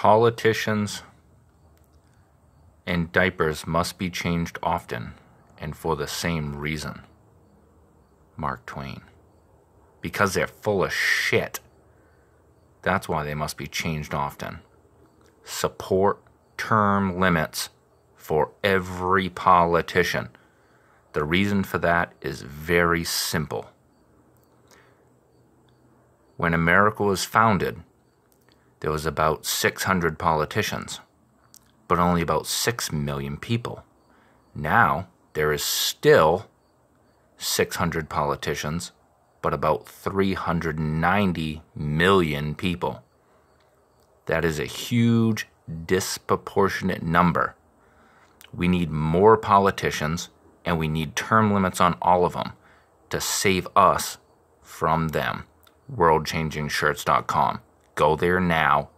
Politicians and diapers must be changed often and for the same reason. Mark Twain. Because they're full of shit. That's why they must be changed often. Support term limits for every politician. The reason for that is very simple. When America was founded, there was about 600 politicians, but only about 6 million people. Now, there is still 600 politicians, but about 390 million people. That is a huge, disproportionate number. We need more politicians, and we need term limits on all of them to save us from them. WorldChangingShirts.com. Go there now